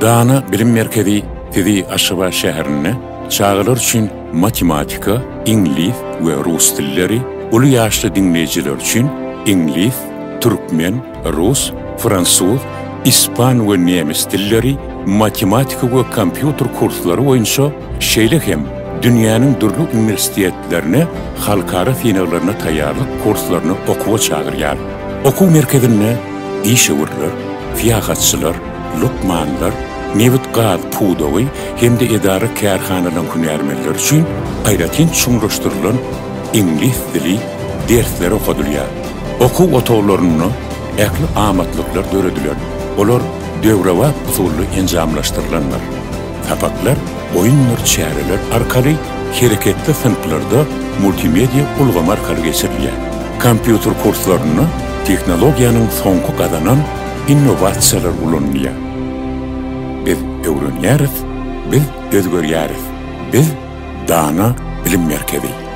Dana bilim merkezi Tidi Aşıba şäherine çağılar üçin matematika, İngiliz we rus dilleri, ulu ýaşly dinleýijiler üçin İngiliz, türkmen, rus, fransuz, ispan we nemis dilleri, matematika we kompýuter kurslary boýunça şeýle hem dünýäniň durly universitetlerine, halkara finallaryna taýýarlyk kurslaryny okuwa çağırýar. Okuw merkezine işewirler, fiýagatçylar, lukmanlar, Nevit Qad Pudowy hem de edara kärhanadan künärmeler üçin aýratyn çuňraşdyrylan ingliz dili dersleri okudulýar. Okuw otowlaryny äkli amatlyklar dörediler. Olar döwrewa usully enjamlaşdyrylanlar. Tapaklar, oýunlar, çäreler arkaly hereketli sınıflarda multimedia ulgama arkaly geçirilýär. Kompýuter kurslaryny teknologiýanyň soňky gadanan innovasiýalar ulanýar. Biz öwrenýäris, biz özgörýäris. Biz dana bilim merkezi.